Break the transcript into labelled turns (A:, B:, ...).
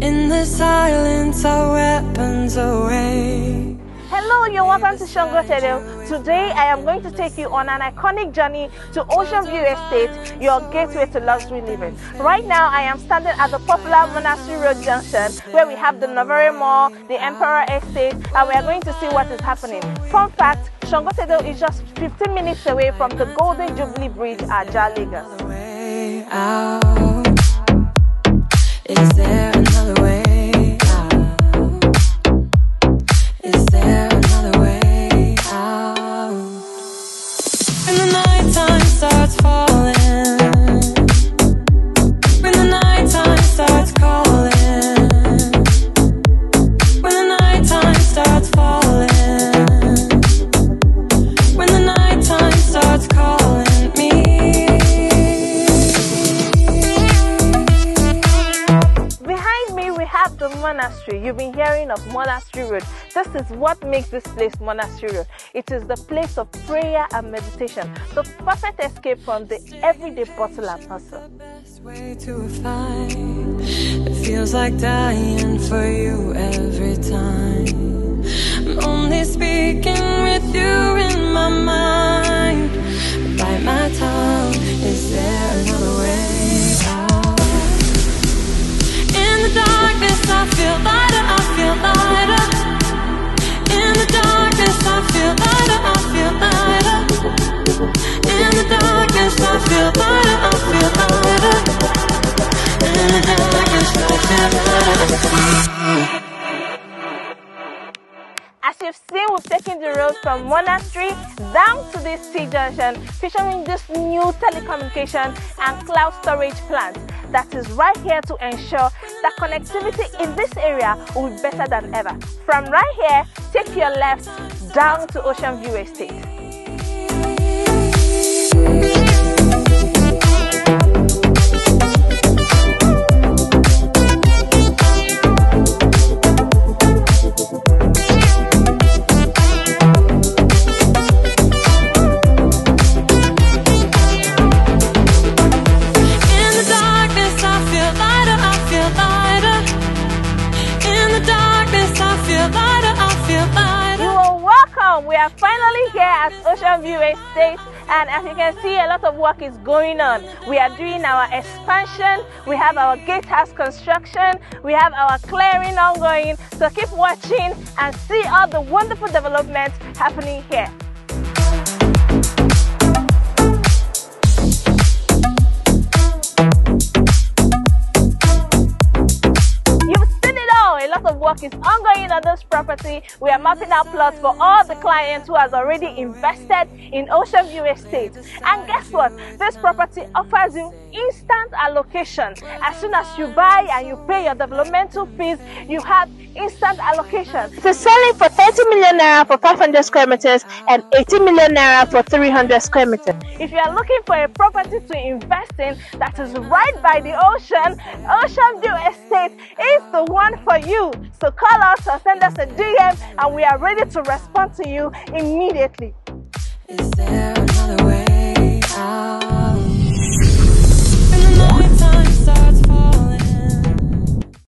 A: In the silence, our weapons away.
B: Hello, you're welcome to Shango. Today, I am going to take you on an iconic journey to Ocean View Estate, your gateway to luxury living. Right now, I am standing at the popular Monastery Road Junction, where we have the Novare Mall, the Emperor Estate, and we are going to see what is happening. Fun fact, Shango is just 15 minutes away from the Golden Jubilee Bridge at Ajah Lagos. Monastery. You've been hearing of Monastery Road. This is what makes this place Monastery Road. It is the place of prayer and meditation, the perfect escape from the everyday bustle and hustle.
A: It feels like dying for you every The the.
B: As you've seen, we've taken the road from Monastery down to this T junction, featuring this new telecommunication and cloud storage plant that is right here to ensure that connectivity in this area will be better than ever. From right here, take your left down to Ocean View Estate. We are finally here at Ocean View Estate, and as you can see, a lot of work is going on. We are doing our expansion, we have our gatehouse construction, we have our clearing ongoing. So keep watching and see all the wonderful developments happening here. Is ongoing on this property. We are mapping out plots for all the clients who has already invested in Ocean View Estate. And guess what? This property offers you instant allocation. Mm-hmm. As soon as you buy and you pay your developmental fees, you have instant allocation. It is selling for 30 million naira for 500 square meters and 80 million naira for 300 square meters. If you are looking for a property to invest in that is right by the ocean, Ocean View Estate is the one for you. So call us or send us a DM and we are ready to respond to you immediately.